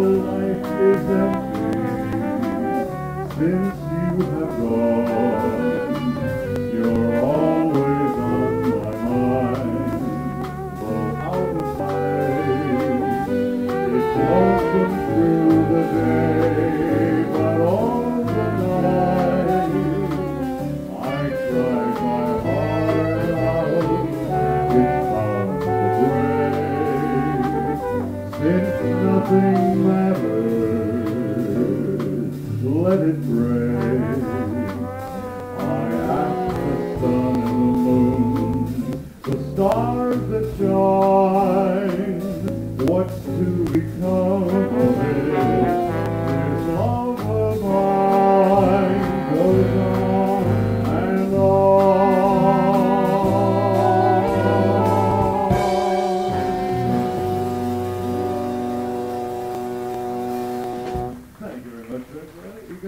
life is empty since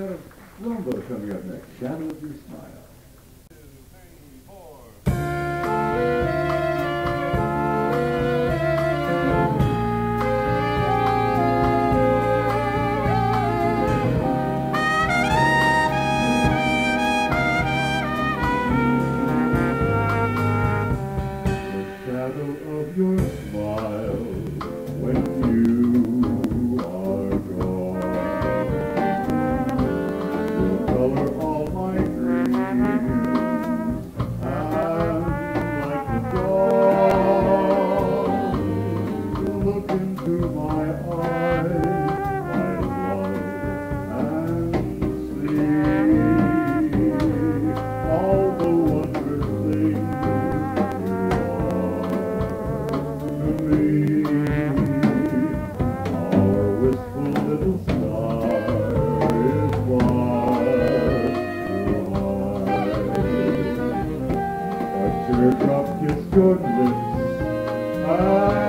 got a Colombo coming up next, Shadow of Your Smile. drop your good lips. I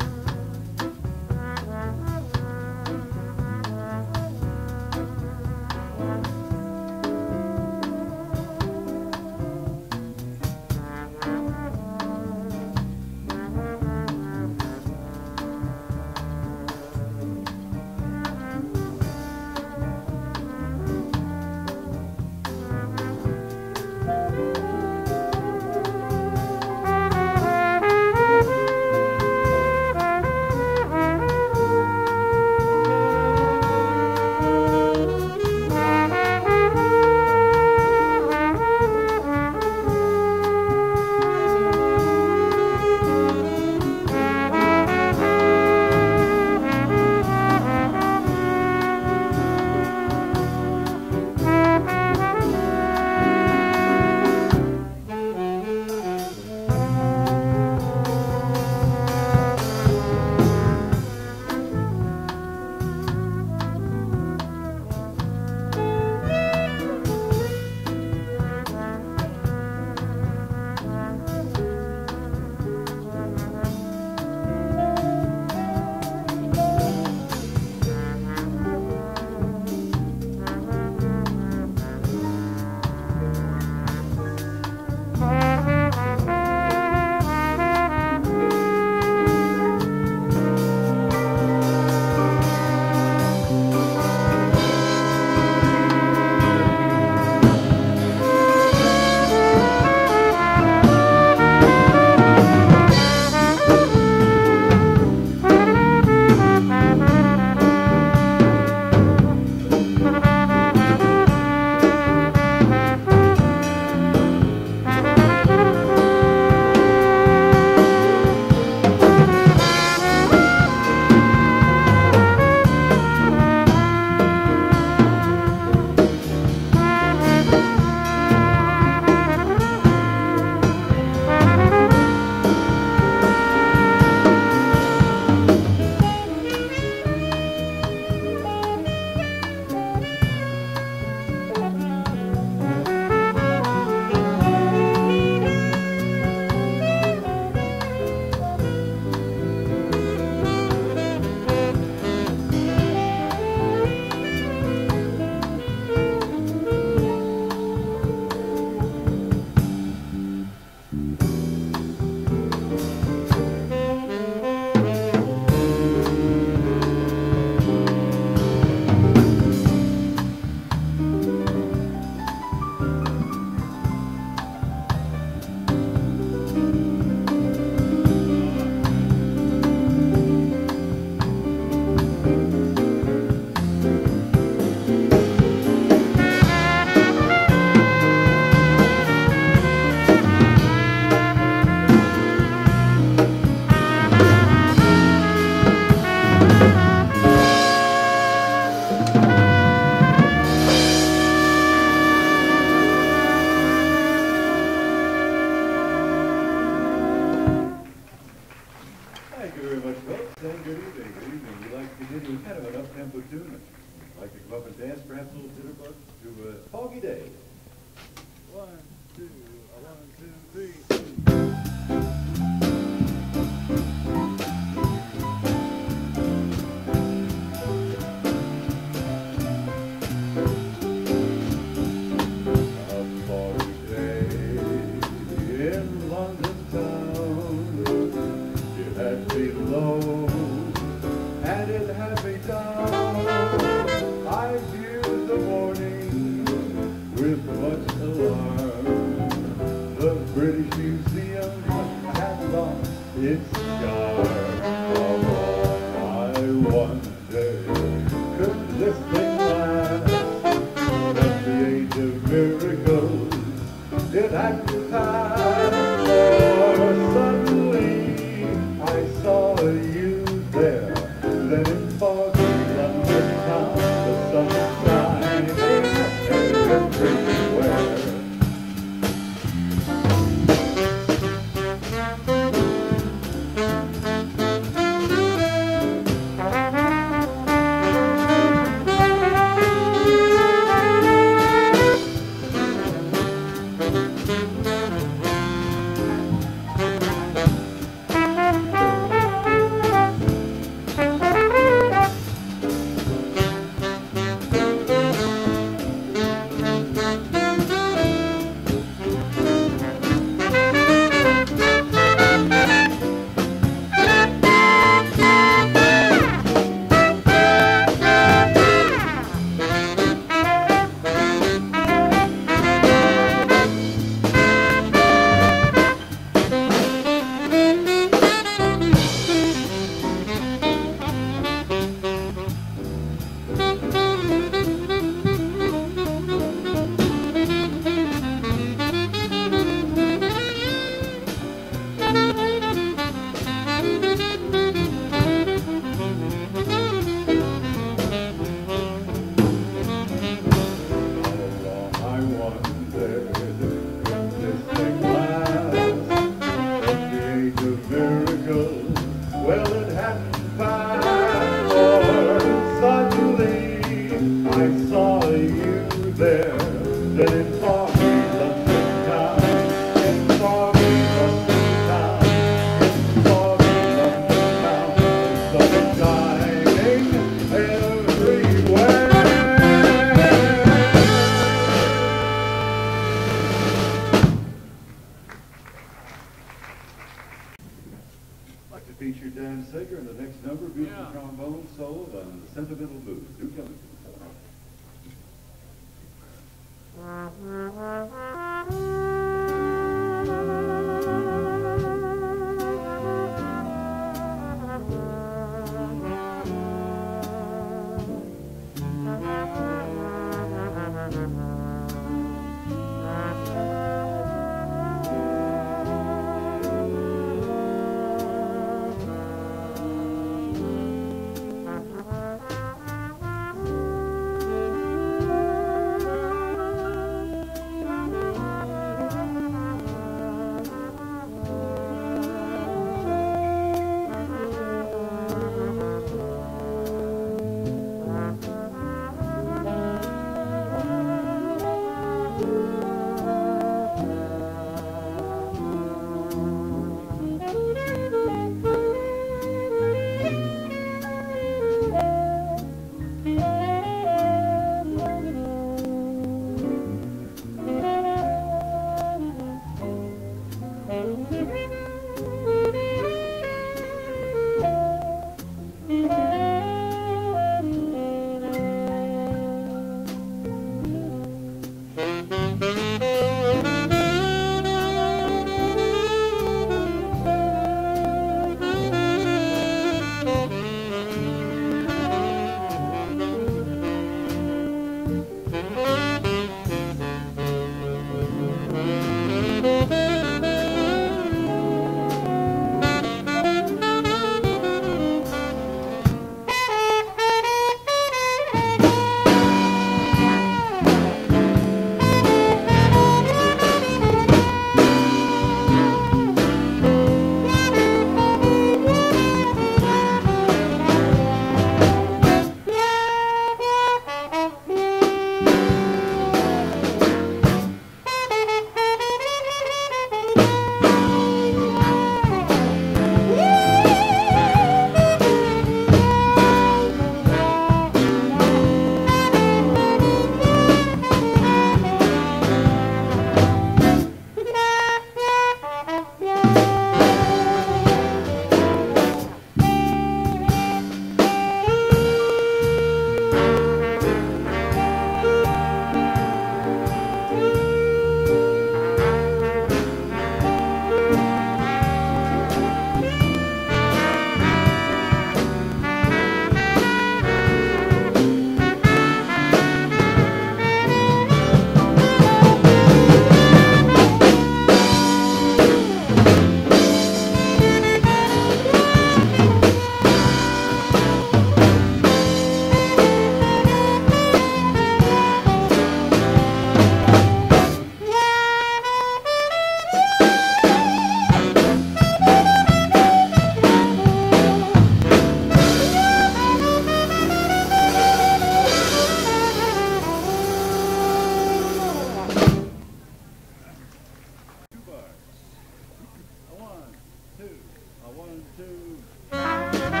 One, two.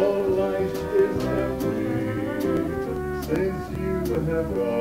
Though life is empty since you have gone,